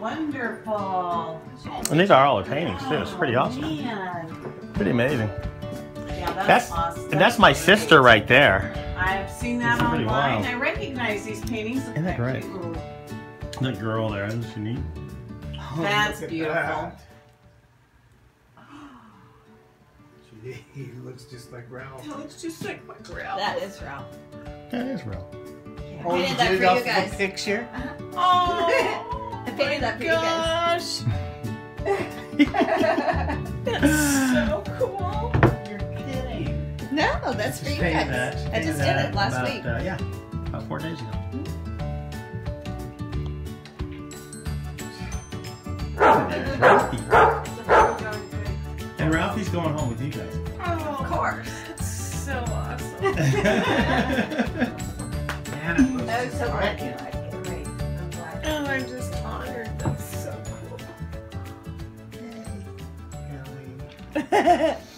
wonderful. And these are all the paintings too. It's pretty Oh, awesome. Man. Pretty amazing. Yeah, that's, That's awesome. and that's my great. sister right there. I've seen that That's online. wild. I recognize these paintings. Isn't that great? Ooh, That girl there, isn't she neat? That's beautiful. that. Gee, he looks just like Ralph. That looks just like my grandma. That is Ralph. That is real. Oh, I you did that for you guys. a picture? Oh, I painted that for you guys. gosh. That's so cool. You're kidding. No, that's for you guys. that. I Painted just did it last about, week. Uh, yeah, about four days ago. And Ralphy's going home with you guys. Oh, Of course. That's so awesome. Man, it looks Oh, so glad striking. you like it. Great. I'm glad. Oh, I'm just so cool. Kelly.